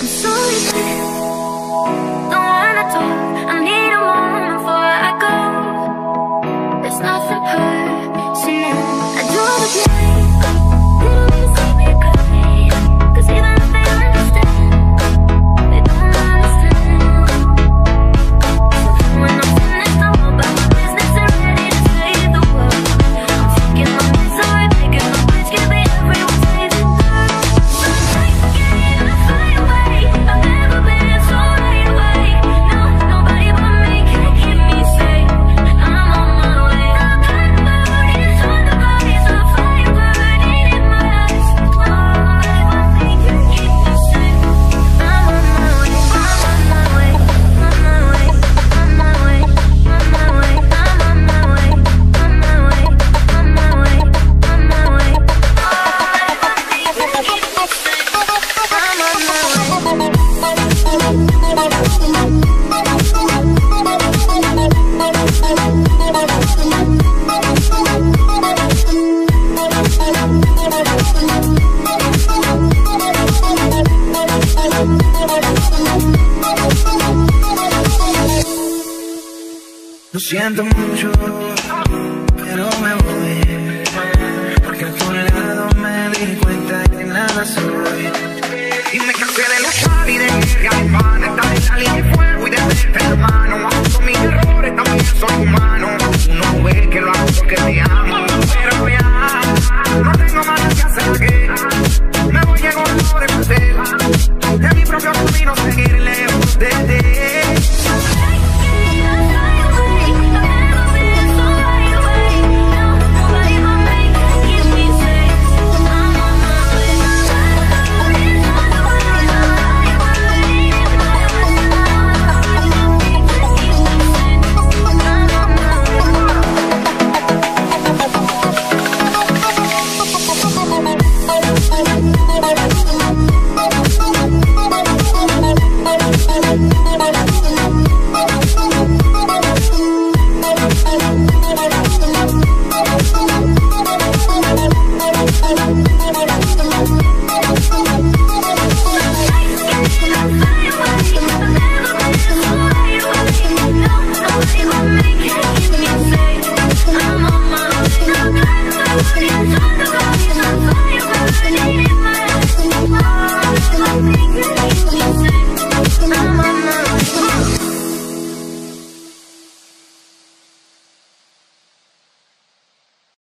I'm you think, don't wanna talk siento mucho, pero me voy.